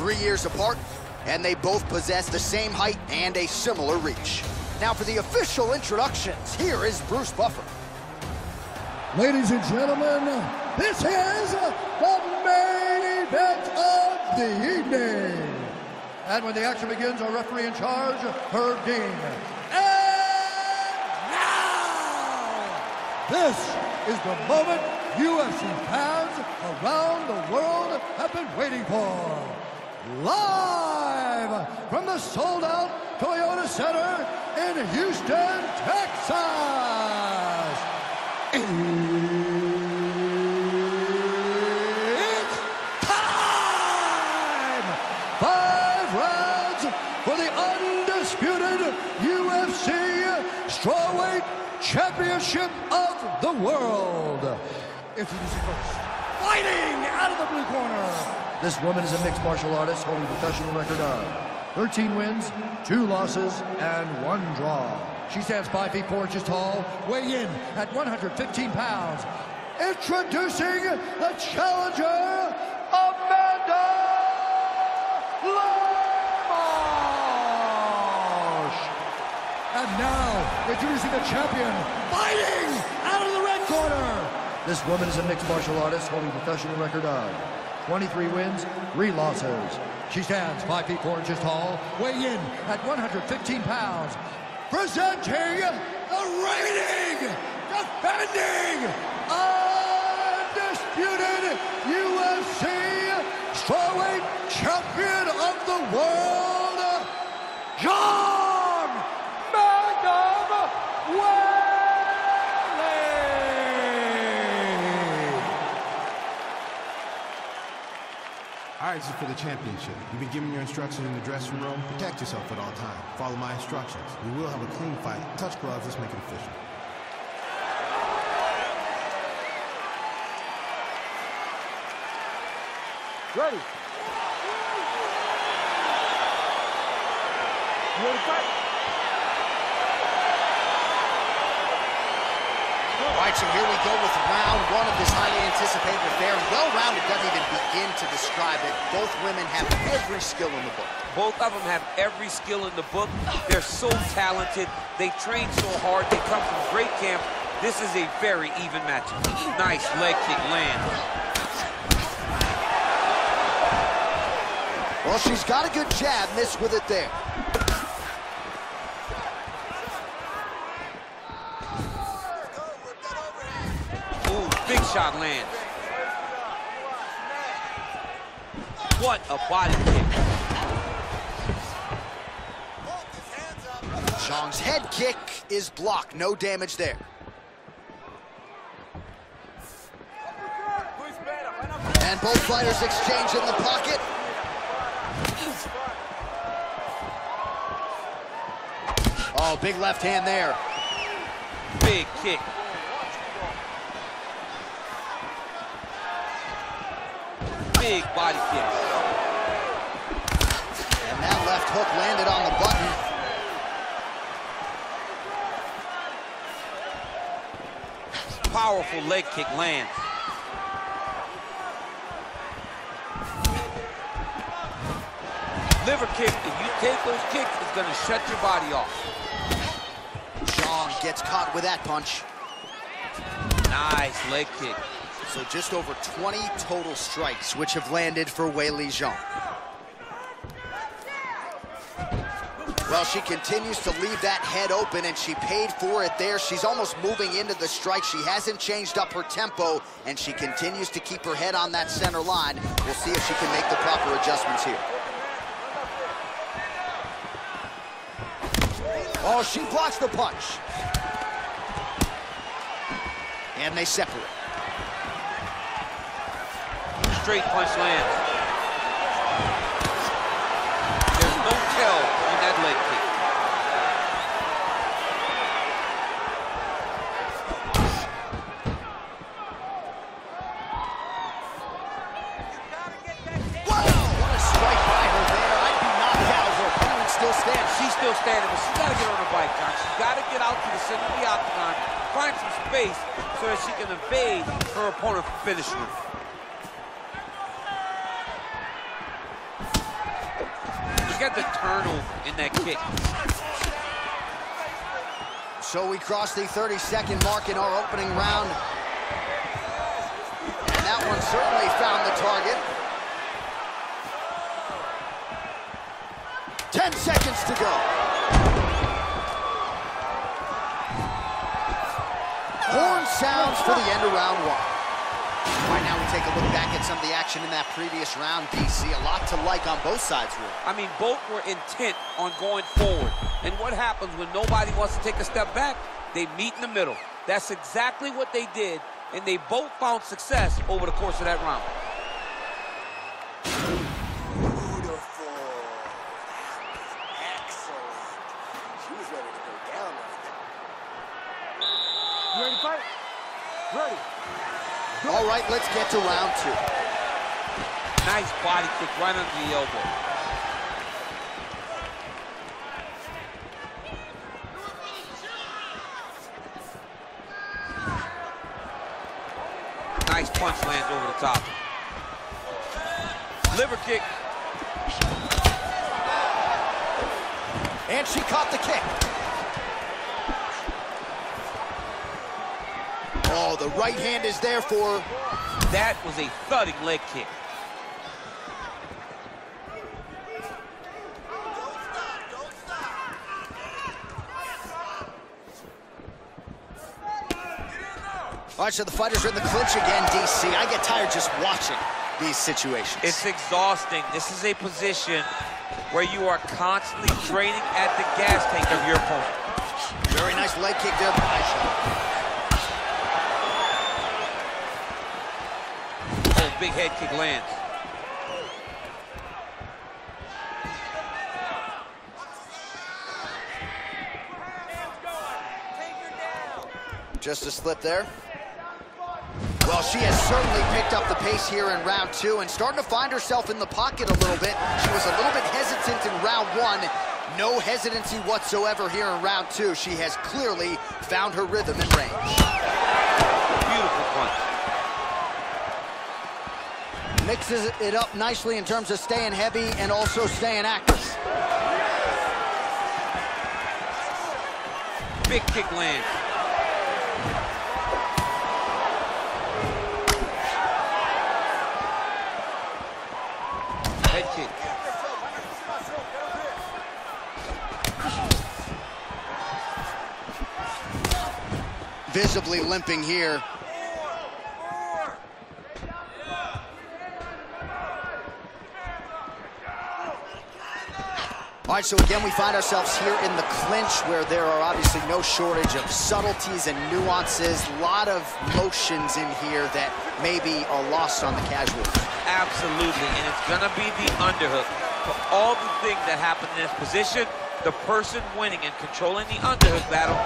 three years apart, and they both possess the same height and a similar reach. Now for the official introductions, here is Bruce Buffer. Ladies and gentlemen, this is the main event of the evening. And when the action begins, our referee in charge, Herb Dean. And now, this is the moment UFC fans around the world have been waiting for. Live from the sold-out Toyota Center in Houston, Texas. It's time! Five rounds for the undisputed UFC Strawweight Championship of the World. Introducing first, fighting out of the blue corner. This woman is a mixed martial artist holding a professional record of 13 wins, 2 losses, and 1 draw. She stands 5 feet 4 inches tall, weigh in at 115 pounds. Introducing the challenger, Amanda Lemos. And now, introducing the champion, fighting out of the red corner. This woman is a mixed martial artist holding a professional record of 23 wins, 3 losses. She stands 5 feet 4 inches tall, weigh in at 115 pounds. Presenting the reigning, defending, undisputed UFC strawweight champion of the world, Zhang All right, this is for the championship. You've been given your instructions in the dressing room. Protect yourself at all times. Follow my instructions. We will have a clean fight. Touch gloves. Let's make it official. Ready to fight? All right, so here we go with round one of this highly anticipated affair. Well-rounded doesn't even begin to describe it. Both women have every skill in the book. Both of them have every skill in the book. They're so talented. They train so hard. They come from great camp. This is a very even matchup. Nice leg kick land. Well, she's got a good jab, missed with it there. Ooh, big shot lands. What a body kick. Zhang's head kick is blocked. No damage there. And both fighters exchange in the pocket. Oh, big left hand there. Big kick. Big body kick. And that left hook landed on the button. Powerful leg kick lands. Liver kick, if you take those kicks, it's gonna shut your body off. Zhang gets caught with that punch. Nice leg kick. So just over 20 total strikes, which have landed for Weili Zhang. Well, she continues to leave that head open, and she paid for it there. She's almost moving into the strike. She hasn't changed up her tempo, and she continues to keep her head on that center line. We'll see if she can make the proper adjustments here. Oh, she blocks the punch. And they separate. Straight punch lands. There's no tell on that leg kick. Wow, what a strike by her there. I'd be knocked out. Her opponent still stands. She's still standing, but she's got to get on her bike, John. She's got to get out to the center of the octagon, find some space so that she can evade her opponent from finishing her. Look at the turnover in that kick. So we cross the 30-second mark in our opening round. And that one certainly found the target. 10 seconds to go. Horn sounds for the end of round one. Right now we take a look back at some of the action in that previous round, DC. A lot to like on both sides. I mean, both were intent on going forward. And what happens when nobody wants to take a step back? They meet in the middle. That's exactly what they did, and they both found success over the course of that round. Beautiful. Excellent. She was ready to go down right there. You ready fight? Ready. All right, let's get to round two. Nice body kick right under the elbow. Nice punch lands over the top. Liver kick. And she caught the kick. Oh, the right hand is there for her. That was a thudding leg kick. All right, so the fighters are in the clinch again, DC. I get tired just watching these situations. It's exhausting. This is a position where you are constantly draining at the gas tank of your opponent. Very nice leg kick there by Aisha. Oh, big head kick lands. Just a slip there. Well, she has certainly picked up the pace here in round two and starting to find herself in the pocket a little bit. She was a little bit hesitant in round one. No hesitancy whatsoever here in round two. She has clearly found her rhythm and range. Beautiful punch. Mixes it up nicely in terms of staying heavy and also staying active. Big kick lands. Head kick. Visibly limping here. All right, so again, we find ourselves here in the clinch where there are obviously no shortage of subtleties and nuances. A lot of motions in here that maybe are lost on the casual. Absolutely, and it's gonna be the underhook. For all the things that happen in this position, the person winning and controlling the underhook battle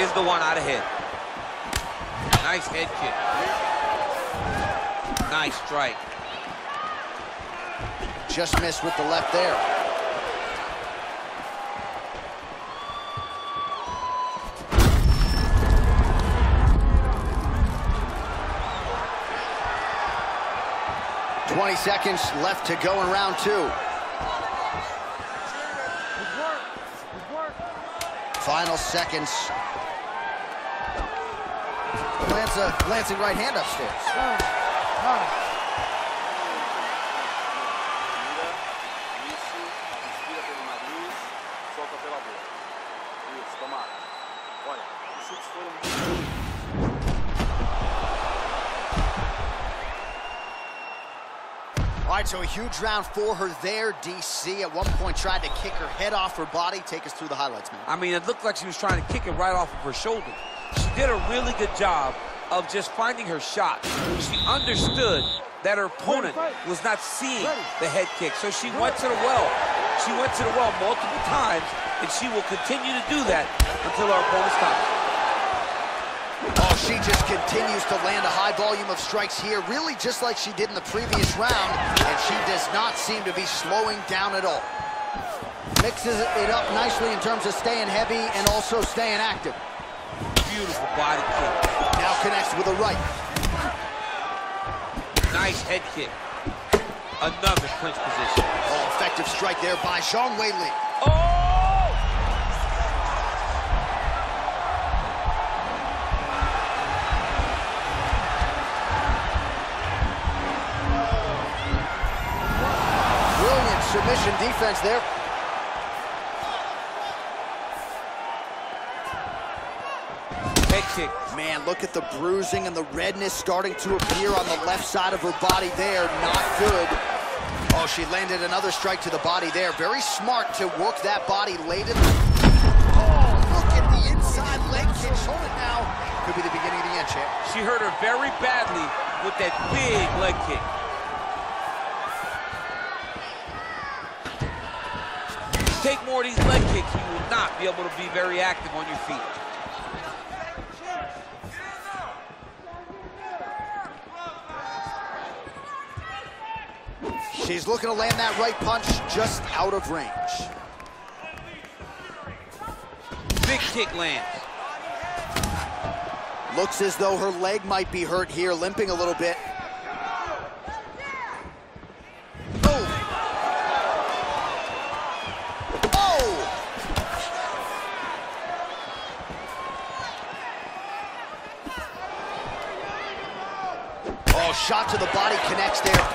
is the one out ahead. Nice head kick. Nice strike. Just missed with the left there. Twenty seconds left to go in round two. Final seconds. Lands a glancing uh, right hand upstairs. All right, so a huge round for her there. DC at one point tried to kick her head off her body. Take us through the highlights, man. I mean, it looked like she was trying to kick it right off of her shoulder. She did a really good job of just finding her shot. She understood that her opponent was not seeing the head kick, so she went to the well. She went to the well multiple times, and she will continue to do that until her opponent stops. She just continues to land a high volume of strikes here, really just like she did in the previous round, and she does not seem to be slowing down at all. Mixes it up nicely in terms of staying heavy and also staying active. Beautiful body kick. Now connects with a right. Nice head kick. Another clinch position. Oh, effective strike there by Zhang Wei Li. Oh! Submission defense there. Head kick. Man, look at the bruising and the redness starting to appear on the left side of her body there. Not good. Oh, she landed another strike to the body there. Very smart to work that body late in the... Oh, look at the inside leg kick. Hold it now. Could be the beginning of the end, champ. She hurt her very badly with that big leg kick. Take more of these leg kicks, you will not be able to be very active on your feet. She's looking to land that right punch just out of range. Big kick lands. Looks as though her leg might be hurt here, limping a little bit. Oh! Oh! Oh, shot to the body connects there.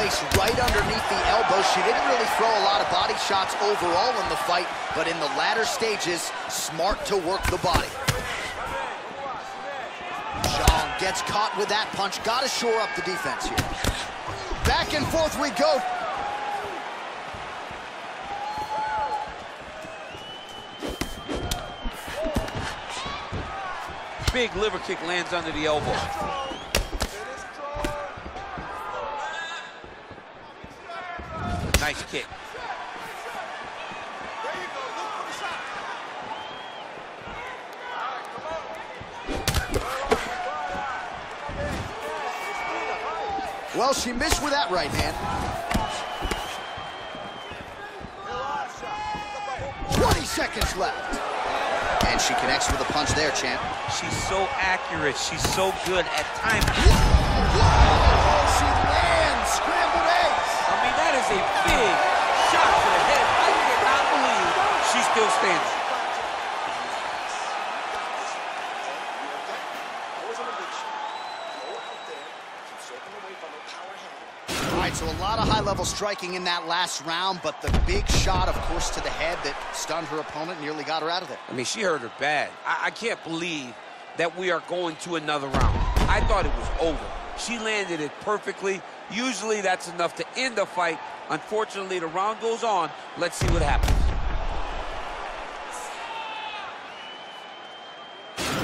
Placed right underneath the elbow. She didn't really throw a lot of body shots overall in the fight, but in the latter stages, smart to work the body. Zhang gets caught with that punch. Got to shore up the defense here. Back and forth we go. Big liver kick lands under the elbow. Nice kick. Well, she missed with that right hand. 20 seconds left. And she connects with a punch there, champ. She's so accurate. She's so good at timing. Whoa! Oh, she lands scrambled eggs. I mean, that is a big shot to the head. I cannot believe she's still standing. All right, so a lot of high-level striking in that last round, but the big shot, of course, to the head that stunned her opponent, nearly got her out of there. I mean, she hurt her bad. I, I can't believe that we are going to another round. I thought it was over. She landed it perfectly. Usually that's enough to end a fight. Unfortunately, the round goes on. Let's see what happens.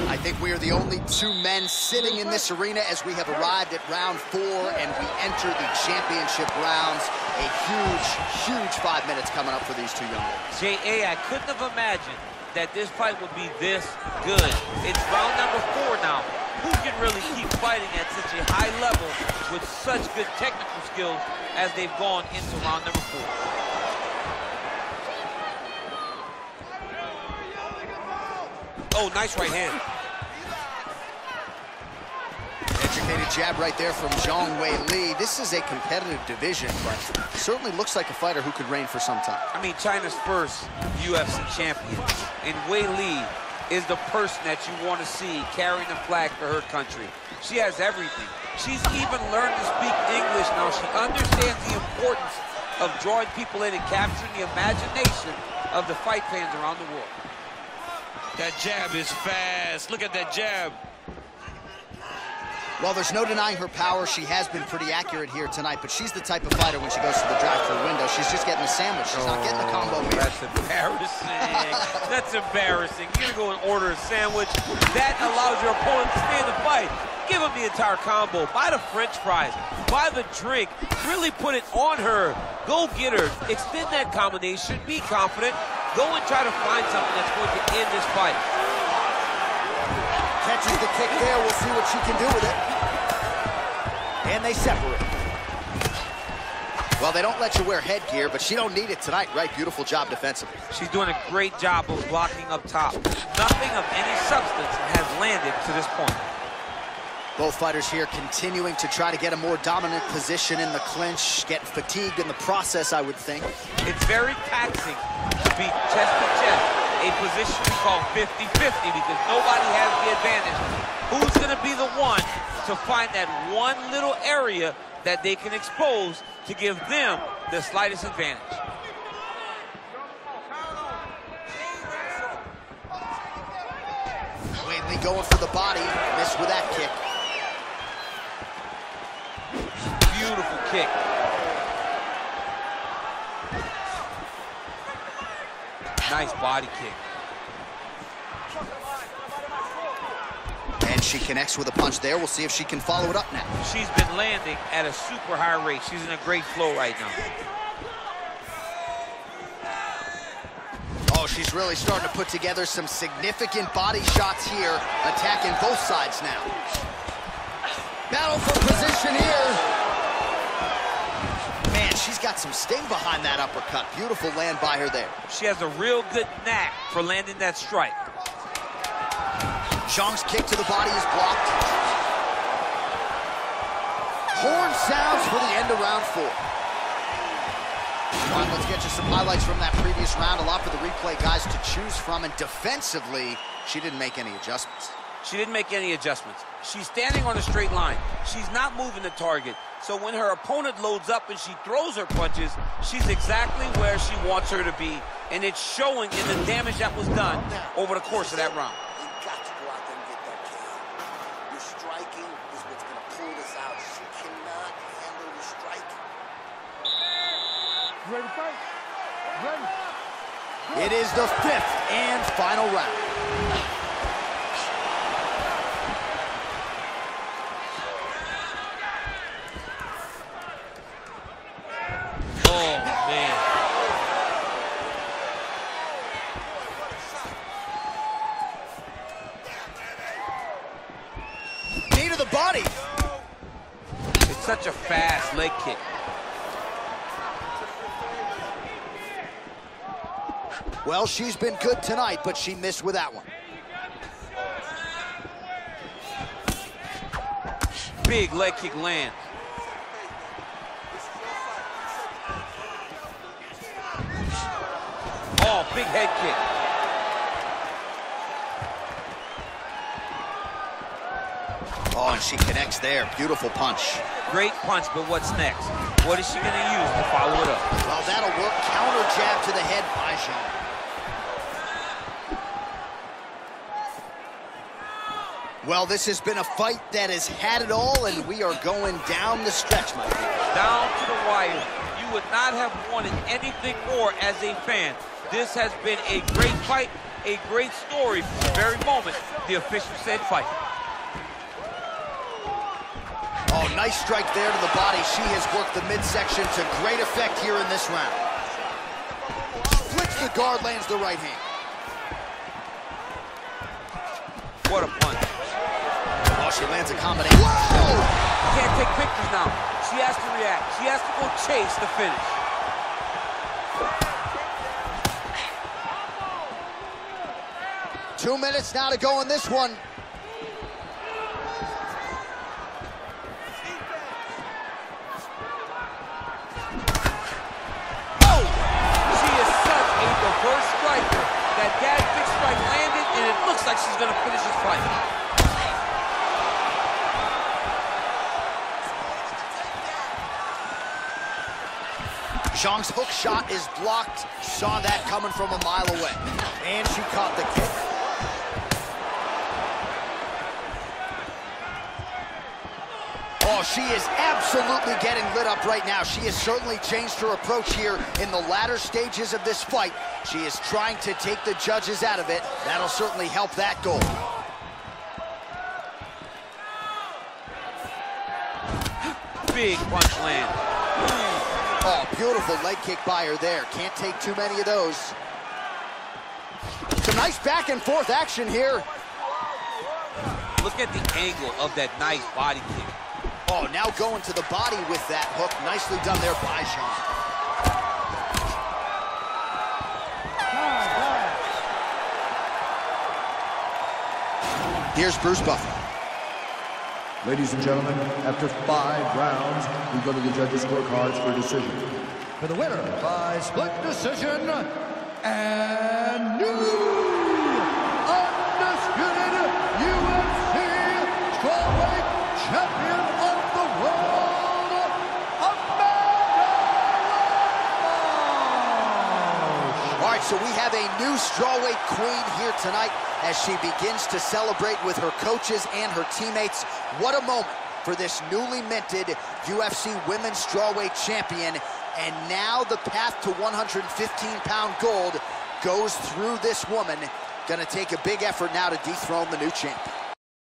I think we are the only two men sitting in this arena as we have arrived at round four and we enter the championship rounds. A huge, huge five minutes coming up for these two young ladies. J.A., I couldn't have imagined that this fight would be this good. It's round number four now. Who can really keep fighting at such a high level with such good technical skills as they've gone into round number four? Oh, nice right hand. Educated jab right there from Zhang Wei Li. This is a competitive division, but certainly looks like a fighter who could reign for some time. I mean, China's first UFC champion. And Wei Li is the person that you want to see carrying the flag for her country. She has everything. She's even learned to speak English now. She understands the importance of drawing people in and capturing the imagination of the fight fans around the world. That jab is fast. Look at that jab. Well, there's no denying her power. She has been pretty accurate here tonight, but she's the type of fighter when she goes to the drive-through window, she's just getting a sandwich. She's not getting the oh, combo meal. That's embarrassing. That's embarrassing. You're gonna go and order a sandwich. That allows your opponent to stay in the fight. Give him the entire combo. Buy the french fries. Buy the drink. Really put it on her. Go get her. Extend that combination. Be confident. Go and try to find something that's going to end this fight. Catches the kick there. We'll see what she can do with it. And they separate. Well, they don't let you wear headgear, but she don't need it tonight, right? Beautiful job defensively. She's doing a great job of blocking up top. Nothing of any substance has landed to this point. Both fighters here continuing to try to get a more dominant position in the clinch, getting fatigued in the process, I would think. It's very taxing to be chest to chest, a position called call 50-50 because nobody has the advantage. Who's going to be the one to find that one little area that they can expose to give them the slightest advantage? Weili going for the body, missed with that kick. Beautiful kick. Nice body kick. And she connects with a punch there. We'll see if she can follow it up now. She's been landing at a super high rate. She's in a great flow right now. Oh, she's really starting to put together some significant body shots here, attacking both sides now. Battle for position here. Man, she's got some sting behind that uppercut. Beautiful land by her there. She has a real good knack for landing that strike. Zhang's kick to the body is blocked. Horn sounds for the end of round four. All right, let's get you some highlights from that previous round. A lot for the replay guys to choose from. And defensively, she didn't make any adjustments. She didn't make any adjustments. She's standing on a straight line. She's not moving the target. So when her opponent loads up and she throws her punches, she's exactly where she wants her to be. And it's showing in the damage that was done over the course of that round. You got to go out and get that KO. Your striking is what's going to pull this out. She cannot handle the striking. Ready to fight? Ready? It is the fifth and final round. Oh, man. Knee to the body. It's such a fast leg kick. Well, she's been good tonight, but she missed with that one. Big leg kick lands. Oh, big head kick. Oh, and she connects there. Beautiful punch. Great punch, but what's next? What is she going to use to follow it up? Well, that'll work. Counter jab to the head by Zhang. Well, this has been a fight that has had it all, and we are going down the stretch, friend. Down to the wire. You would not have wanted anything more as a fan. This has been a great fight, a great story from the very moment the official said fight. Oh, nice strike there to the body. She has worked the midsection to great effect here in this round. Splits the guard, lands the right hand. What a punch. She lands a combination. Whoa! Can't take pictures now. She has to react. She has to go chase the finish. Two minutes now to go in this one. Oh! She is such a diverse striker that that big strike landed, and it looks like she's going to finish this fight. Zhang's hook shot is blocked. Saw that coming from a mile away. And she caught the kick. Oh, she is absolutely getting lit up right now. She has certainly changed her approach here in the latter stages of this fight. She is trying to take the judges out of it. That'll certainly help that goal. Big punch land. Oh, beautiful leg kick by her there. Can't take too many of those. Some nice back and forth action here. Look at the angle of that nice body kick. Oh, now going to the body with that hook. Nicely done there by time. Here's Bruce Buffer. Ladies and gentlemen, after five rounds, we go to the judges' scorecards for a decision. For the winner by split decision, and new so we have a new strawweight queen here tonight as she begins to celebrate with her coaches and her teammates. What a moment for this newly minted UFC Women's Strawweight Champion. And now the path to 115-pound gold goes through this woman. Gonna take a big effort now to dethrone the new champion.